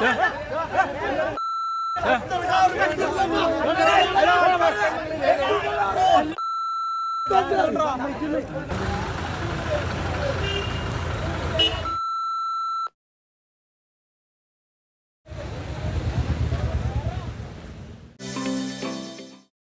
¡Vamos!